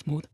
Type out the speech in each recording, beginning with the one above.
Hochmut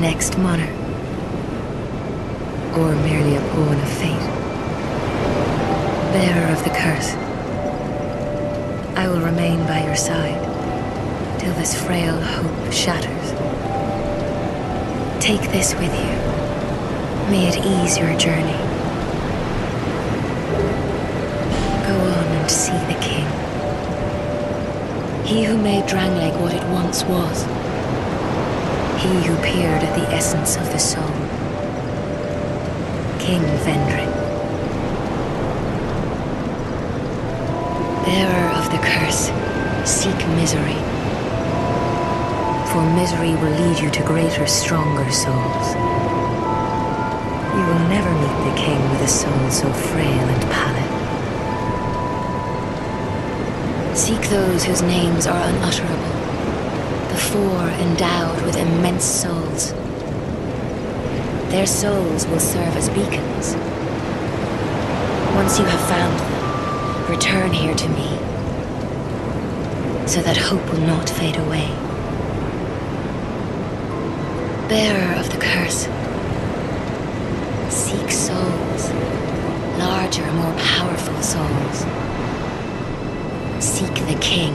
next monarch? Or merely a pawn of fate? Bearer of the curse, I will remain by your side till this frail hope shatters. Take this with you. May it ease your journey. Go on and see the king. He who made Drangleic what it once was. He who peered at the essence of the soul. King Vendrick. Bearer of the curse, seek misery. For misery will lead you to greater, stronger souls. You will never meet the king with a soul so frail and pallid. Seek those whose names are unutterable, four endowed with immense souls. Their souls will serve as beacons. Once you have found them, return here to me, so that hope will not fade away. Bearer of the curse, seek souls, larger, more powerful souls. Seek the king.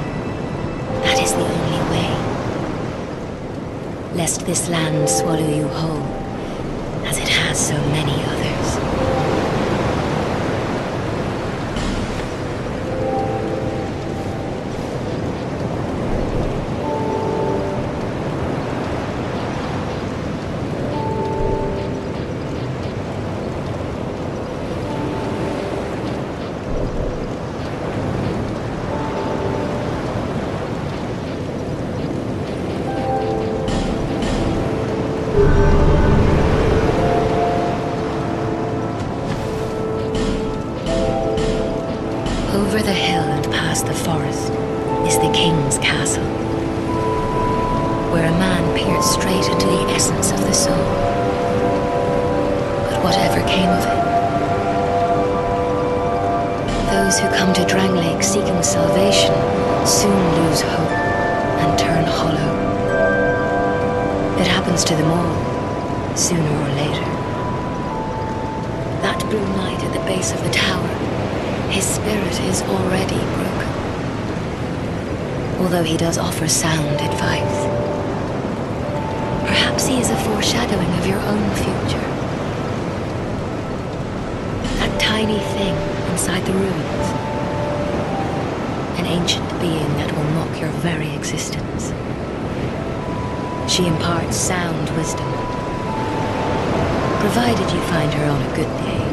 That is the only way. Lest this land swallow you whole, as it has so many others. Although he does offer sound advice. Perhaps he is a foreshadowing of your own future. That tiny thing inside the ruins. An ancient being that will mock your very existence. She imparts sound wisdom. Provided you find her on a good day.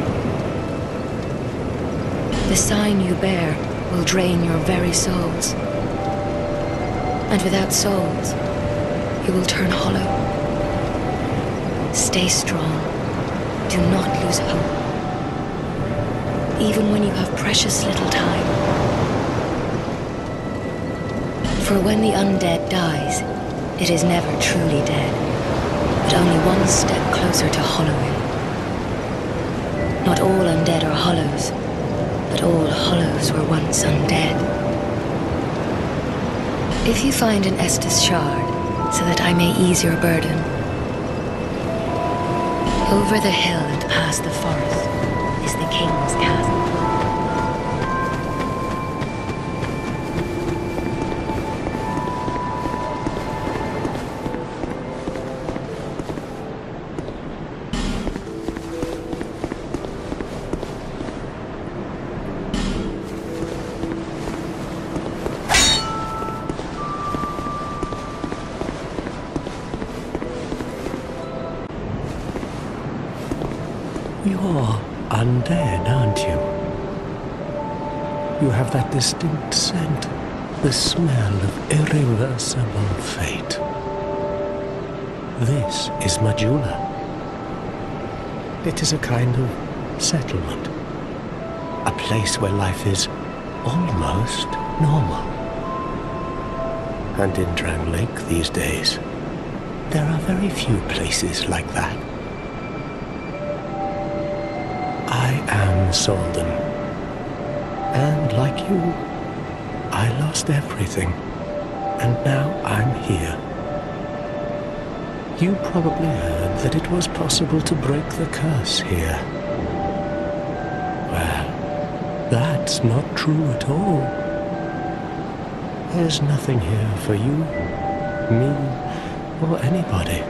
The sign you bear will drain your very souls. And without souls, you will turn hollow. Stay strong. Do not lose hope. Even when you have precious little time. For when the undead dies, it is never truly dead, but only one step closer to hollowing. Not all undead are hollows, but all hollows were once undead. If you find an Estus shard, so that I may ease your burden, over the hill and past the forest is the king's castle. That distinct scent, the smell of irreversible fate. This is Majula. It is a kind of settlement, a place where life is almost normal. And in Drangleic these days, there are very few places like that. I am Saulden. And like you, I lost everything. And now I'm here. You probably heard that it was possible to break the curse here. Well, that's not true at all. There's nothing here for you, me, or anybody.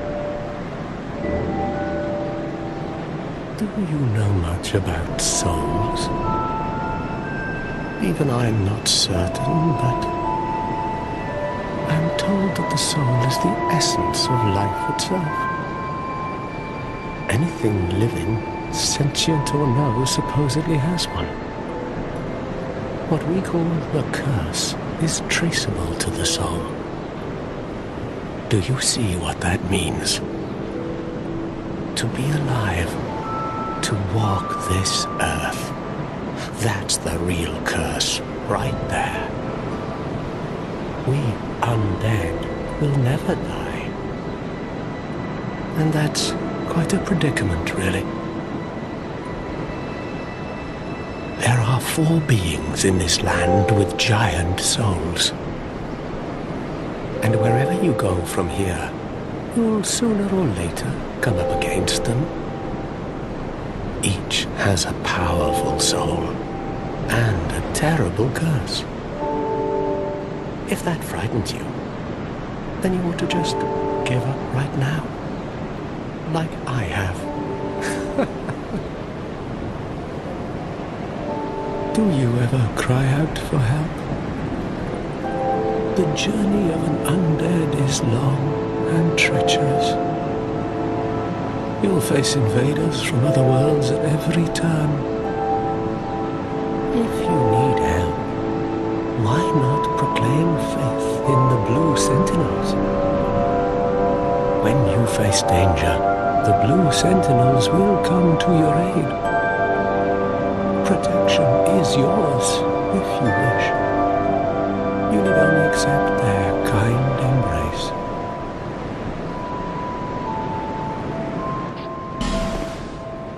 Do you know much about souls? Even I'm not certain, but I'm told that the soul is the essence of life itself. Anything living, sentient or no, supposedly has one. What we call the curse is traceable to the soul. Do you see what that means? To be alive, to walk this earth. That's the real curse, right there. We undead will never die. And that's quite a predicament, really. There are four beings in this land with giant souls. And wherever you go from here, you'll sooner or later come up against them. Each has a powerful soul and a terrible curse. If that frightens you, then you ought to just give up right now. Like I have. Do you ever cry out for help? The journey of an undead is long and treacherous. You'll face invaders from other worlds at every turn. If you need help, why not proclaim faith in the Blue Sentinels? When you face danger, the Blue Sentinels will come to your aid. Protection is yours if you wish. You need only accept their kind embrace.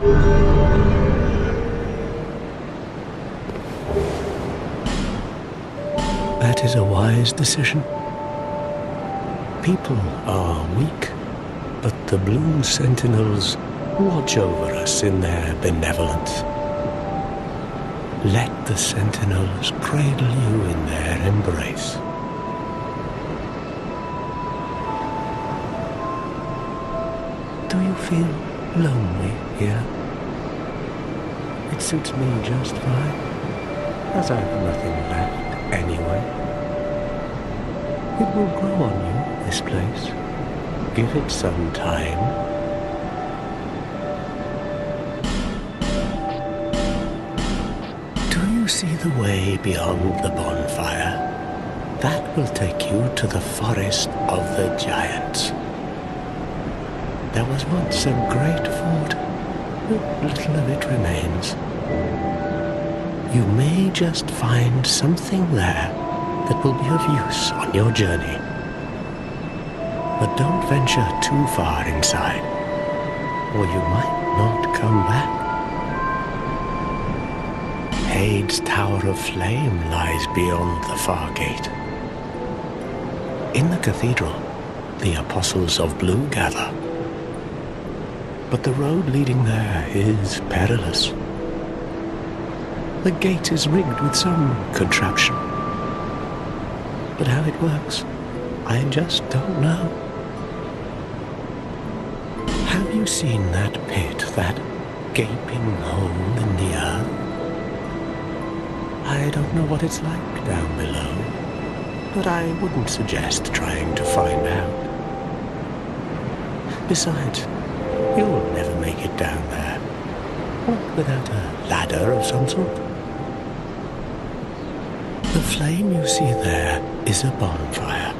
That is a wise decision. People are weak, but the Blue Sentinels watch over us in their benevolence. Let the Sentinels cradle you in their embrace. Do you feel lonely here? It suits me just fine, as I've nothing left anyway. It will grow on you, this place. Give it some time. Do you see the way beyond the bonfire? That will take you to the forest of the giants. There was once a great fort, but little of it remains. You may just find something there that will be of use on your journey. But don't venture too far inside, or you might not come back. Heide's Tower of Flame lies beyond the far gate. In the cathedral, the Apostles of Blue gather. But the road leading there is perilous. The gate is rigged with some contraption. But how it works, I just don't know. Have you seen that pit, that gaping hole in the earth? I don't know what it's like down below, but I wouldn't suggest trying to find out. Besides, you'll never make it down there. Without a ladder of some sort. The flame you see there is a bonfire.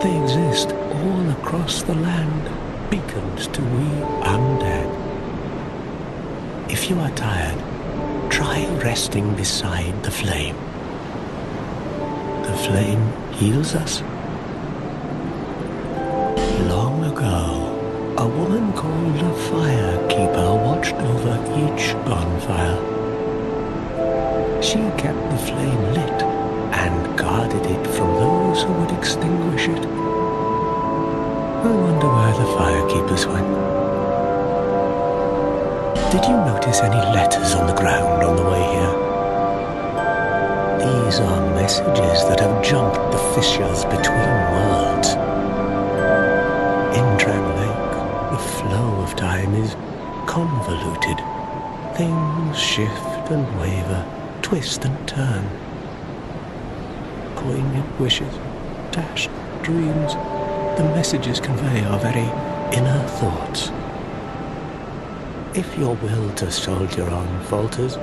They exist all across the land, beacons to we undead. If you are tired, try resting beside the flame. The flame heals us. Long ago, a woman called a firekeeper watched over each bonfire. She kept the flame lit and guarded it from those who would extinguish it. I wonder where the firekeepers went. Did you notice any letters on the ground on the way here? These are messages that have jumped the fissures between worlds. In Drag Lake, the flow of time is convoluted. Things shift and waver, twist and turn. Poignant wishes, dashed dreams, the messages convey our very inner thoughts. If your will to soldier on falters,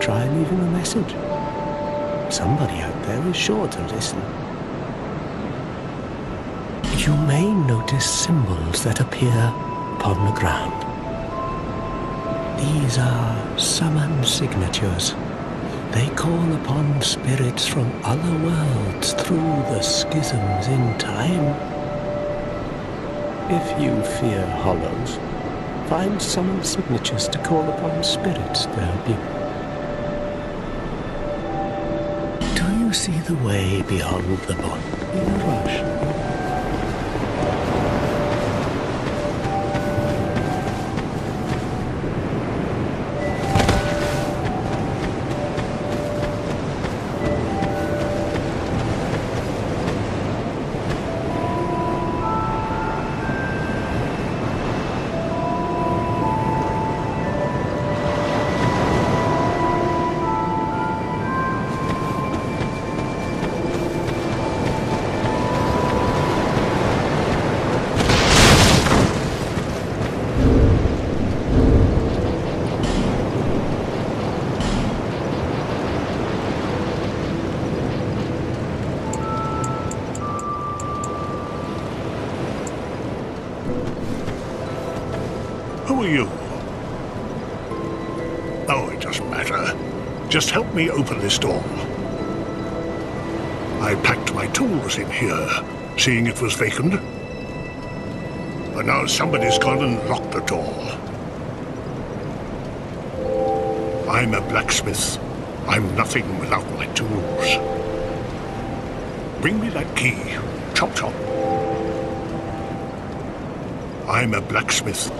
try leaving a message. Somebody out there is sure to listen. You may notice symbols that appear upon the ground. These are summon signatures. They call upon spirits from other worlds through the schisms in time. If you fear hollows, find summon signatures to call upon spirits to help you. Do you see the way beyond the bond in a rush? You? Oh, it doesn't matter. Just help me open this door. I packed my tools in here, seeing it was vacant. But now somebody's gone and locked the door. I'm a blacksmith. I'm nothing without my tools. Bring me that key. Chop chop. I'm a blacksmith.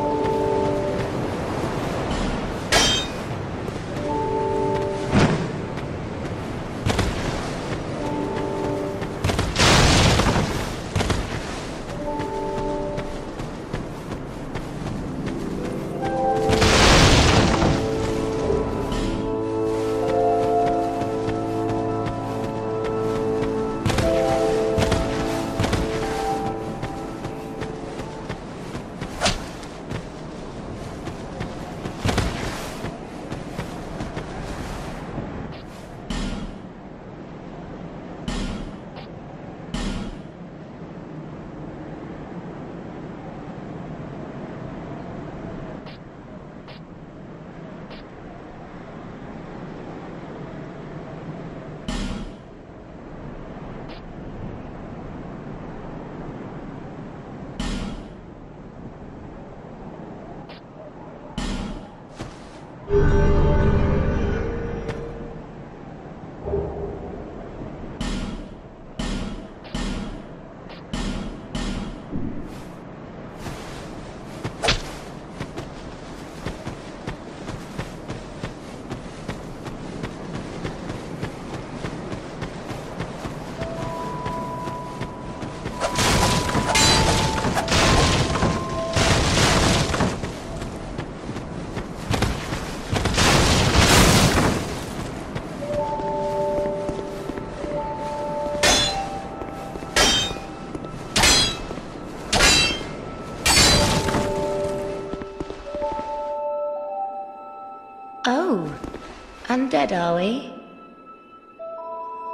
Undead are we?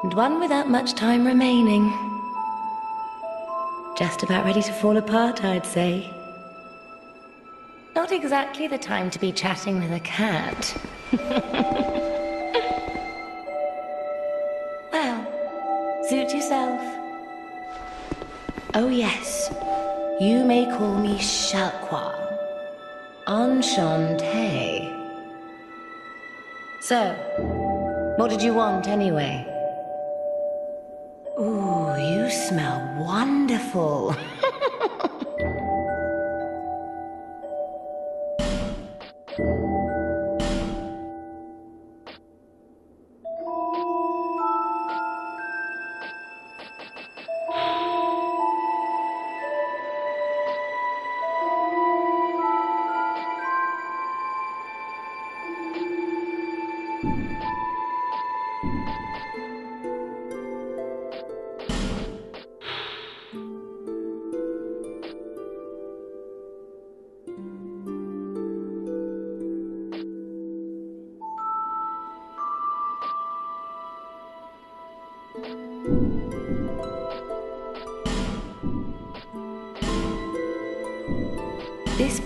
And one without much time remaining. Just about ready to fall apart, I'd say. Not exactly the time to be chatting with a cat. well, suit yourself. Oh, yes. You may call me Shalquoir. Enchanté. So, what did you want anyway? Ooh, you smell wonderful.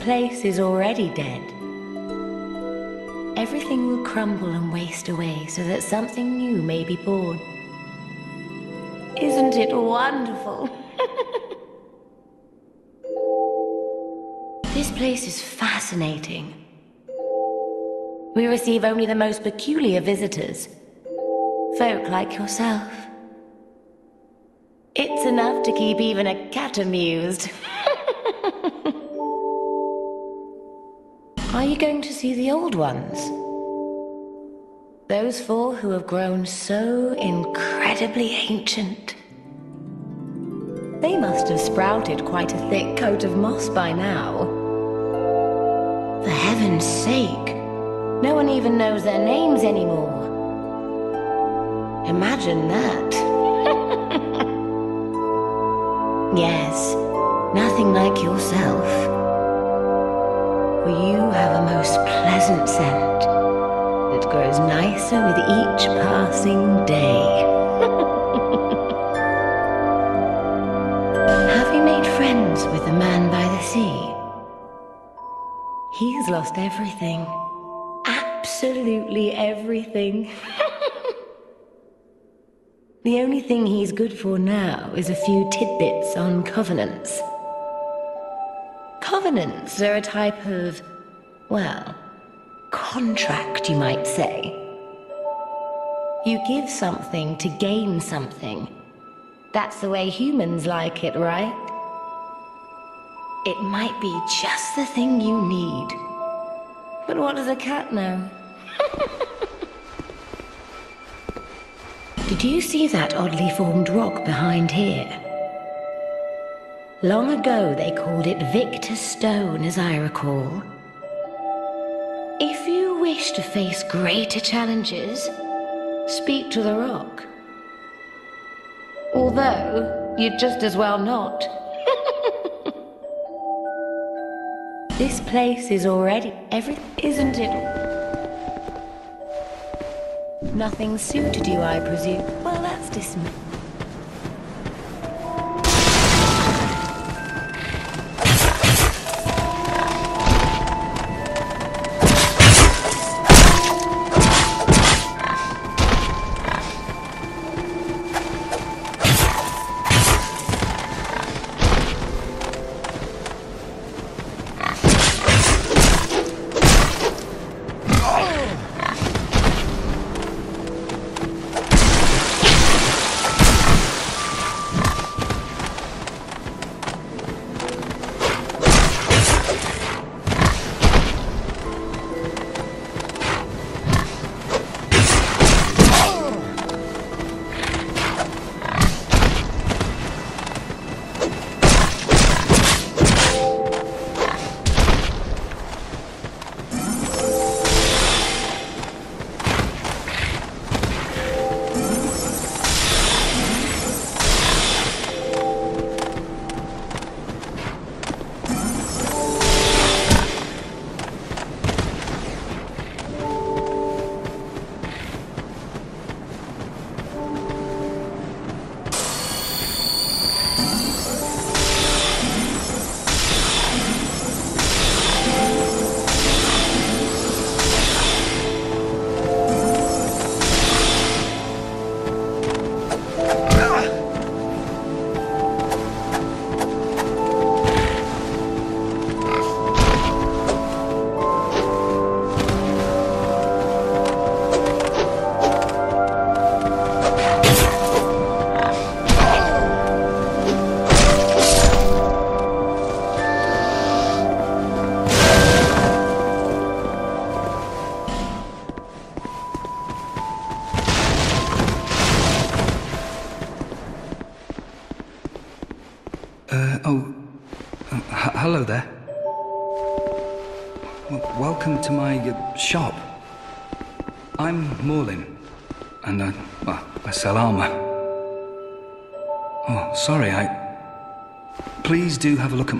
place is already dead. Everything will crumble and waste away so that something new may be born. Isn't it wonderful? this place is fascinating. We receive only the most peculiar visitors. Folk like yourself. It's enough to keep even a cat amused. Are you going to see the old ones? Those four who have grown so incredibly ancient. They must have sprouted quite a thick coat of moss by now. For heaven's sake, no one even knows their names anymore. Imagine that. yes, nothing like yourself for you have a most pleasant scent that grows nicer with each passing day. have you made friends with the man by the sea? He's lost everything. Absolutely everything. the only thing he's good for now is a few tidbits on covenants. Covenants are a type of, well, contract, you might say. You give something to gain something. That's the way humans like it, right? It might be just the thing you need. But what does a cat know? Did you see that oddly formed rock behind here? Long ago, they called it Victor Stone, as I recall. If you wish to face greater challenges, speak to the rock. Although, you'd just as well not. this place is already everything, isn't it? Nothing suited you, I presume. Well, that's dismissed.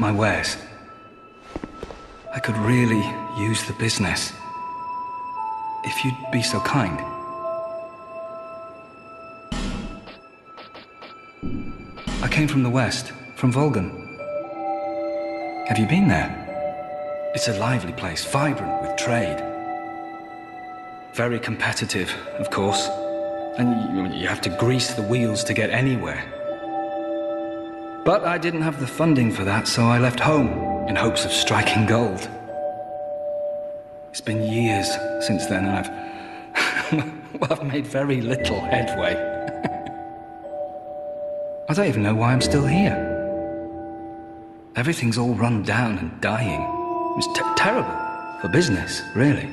My wares. I could really use the business. If you'd be so kind. I came from the west, from Volgen. Have you been there? It's a lively place, vibrant with trade. Very competitive, of course. And you, you have to grease the wheels to get anywhere. But I didn't have the funding for that, so I left home in hopes of striking gold. It's been years since then, and I've. well, I've made very little headway. I don't even know why I'm still here. Everything's all run down and dying. It's te- terrible for business, really.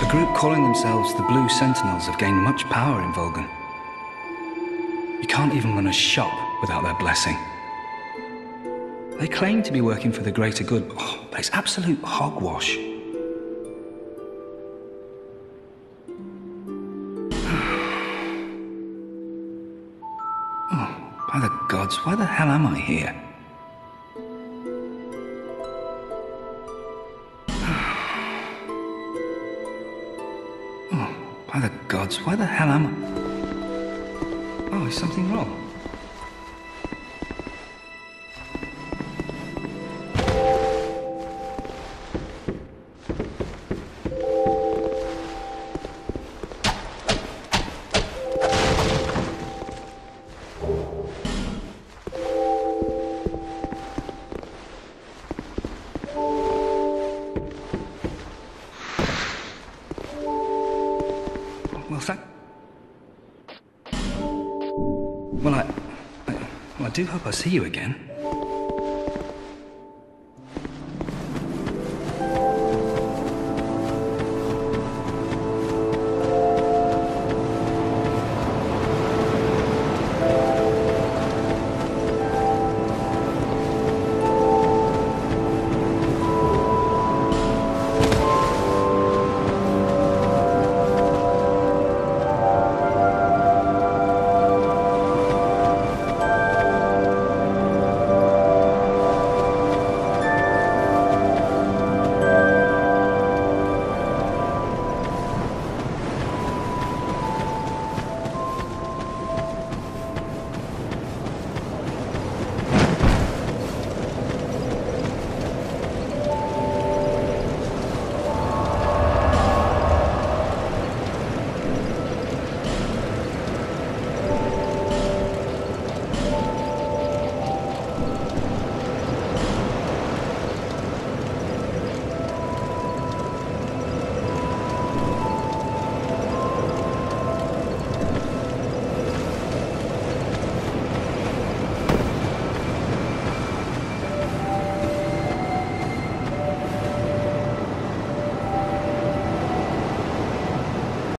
A group calling themselves the Blue Sentinels have gained much power in Volgen. You can't even run a shop without their blessing. They claim to be working for the greater good, but, oh, but it's absolute hogwash. Oh, by the gods, why the hell am I here? Oh, by the gods, why the hell am I? Something wrong? Do hope I see you again.